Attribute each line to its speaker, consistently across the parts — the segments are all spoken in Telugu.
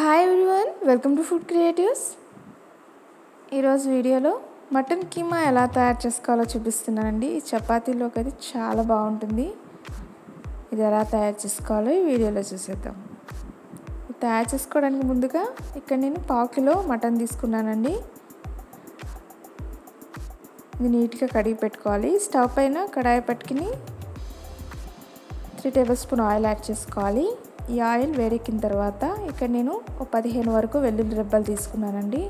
Speaker 1: Hi everyone welcome to food creatives ఈరోజు వీడియోలో మటన్ కీమా ఎలా తయారు చేసుకోవాలో చూపిస్తున్నానండి. ఈ చపాతీలోకి అది చాలా బాగుంటుంది. ఇది ఎలా తయారు చేసుకోవాలో ఈ వీడియోలో చూసేద్దాం. తయారు చేసుకోవడానికి ముందుగా ఇక్కడ నేను పావు కిలో మటన్ తీసుకున్నానండి. ఇది నీట్గా కడిగి పెట్టుకోవాలి. స్టవ్ పైన కడాయి పట్టుకుని three table spoon oil add చేసుకోవాలి. ఈ ఆయిల్ వేడెక్కిన తర్వాత ఇక్కడ నేను ఒక పదిహేను వరకు వెల్లుల్లి రెబ్బలు తీసుకున్నానండి.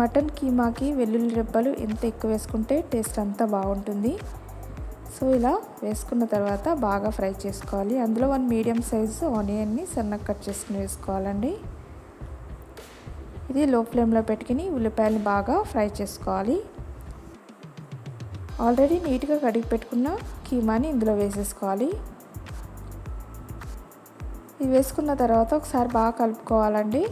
Speaker 1: మటన్ కీమాకి వెల్లుల్లి రెబ్బలు ఎంత ఎక్కువ వేసుకుంటే టేస్ట్ అంతా బాగుంటుంది. సో ఇలా వేసుకున్న తర్వాత బాగా ఫ్రై చేసుకోవాలి. అందులో వన్ మీడియం సైజు ఆనియన్ని సన్నగా కట్ చేసుకుని వేసుకోవాలండి. ఇది లో ఫ్లేమ్లో పెట్టుకుని ఉల్లిపాయలు బాగా ఫ్రై చేసుకోవాలి. ఆల్రెడీ నీట్గా కడిగి పెట్టుకున్న కీమాని ఇందులో వేసేసుకోవాలి. ఇది వేసుకున్న తర్వాత ఒకసారి బాగా కలుపుకోవాలండి.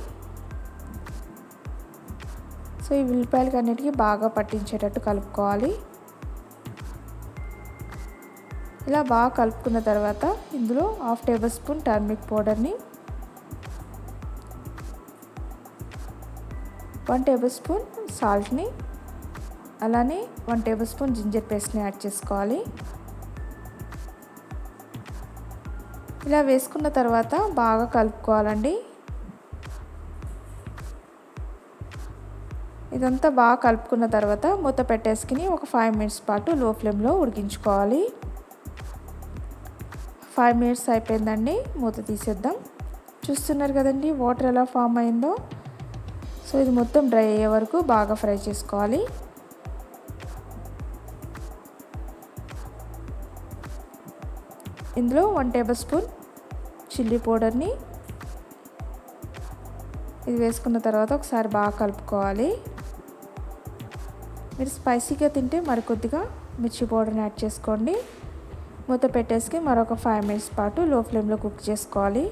Speaker 1: సో ఈ ఉల్లిపాయలకి అన్నిటికీ బాగా పట్టించేటట్టు కలుపుకోవాలి. ఇలా బాగా కలుపుకున్న తర్వాత ఇందులో హాఫ్ టేబుల్ స్పూన్ టర్మిక్ పౌడర్ని వన్ టేబుల్ స్పూన్ సాల్ట్ని అలానే వన్ టేబుల్ స్పూన్ జింజర్ పేస్ట్ని యాడ్ చేసుకోవాలి. ఇలా వేసుకున్న తర్వాత బాగా కలుపుకోవాలండి. ఇదంతా బాగా కలుపుకున్న తర్వాత మూత పెట్టేసుకుని ఒక ఫైవ్ మినిట్స్ పాటు లో ఫ్లేమ్లో ఉడికించుకోవాలి. ఫైవ్ మినిట్స్ అయిపోయిందండి మూత తీసేద్దాం. చూస్తున్నారు కదండి వాటర్ ఎలా ఫామ్ అయిందో? సో ఇది మొత్తం డ్రై అయ్యే వరకు బాగా ఫ్రై చేసుకోవాలి. ఇందులో వన్ టేబుల్ స్పూన్ చిల్లీ పౌడర్ని ఇది వేసుకున్న తర్వాత ఒకసారి బాగా కలుపుకోవాలి. మీరు స్పైసీగా తింటే మరికొద్దిగా మిర్చి పౌడర్ని యాడ్ చేసుకోండి. మూత పెట్టేసి మరొక ఫైవ్ మినిట్స్ పాటు లో ఫ్లేమ్లో కుక్ చేసుకోవాలి.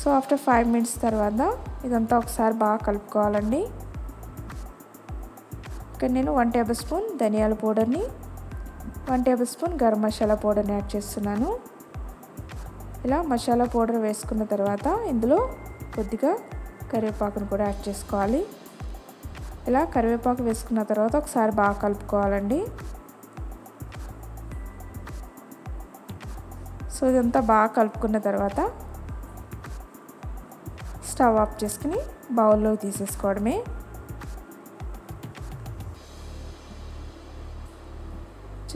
Speaker 1: సో ఆఫ్టర్ ఫైవ్ మినిట్స్ తర్వాత ఇదంతా ఒకసారి బాగా కలుపుకోవాలండి. ఇక్కడ నేను వన్ టేబుల్ స్పూన్ ధనియాల పౌడర్ని one table spoon garam masala పౌడర్ని యాడ్ చేస్తున్నాను. ఇలా మసాలా పౌడర్ వేసుకున్న తర్వాత ఇందులో కొద్దిగా కరివేపాకును కూడా యాడ్ చేసుకోవాలి. ఇలా కరివేపాకు వేసుకున్న తర్వాత ఒకసారి బాగా కలుపుకోవాలండి. సో ఇదంతా బాగా కలుపుకున్న తర్వాత స్టవ్ ఆఫ్ చేసుకుని బౌల్లో తీసేసుకోవడమే.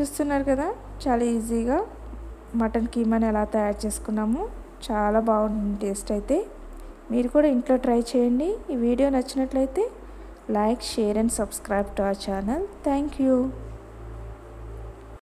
Speaker 1: చూస్తున్నారు కదా? చాలా ఈజీగా మటన్ కీమాని ఎలా తయారు చేసుకున్నాము. చాలా బాగుంటుంది టేస్ట్ అయితే. మీరు కూడా ఇంట్లో ట్రై చేయండి. ఈ వీడియో నచ్చినట్లయితే like share and subscribe to our channel. Thank you.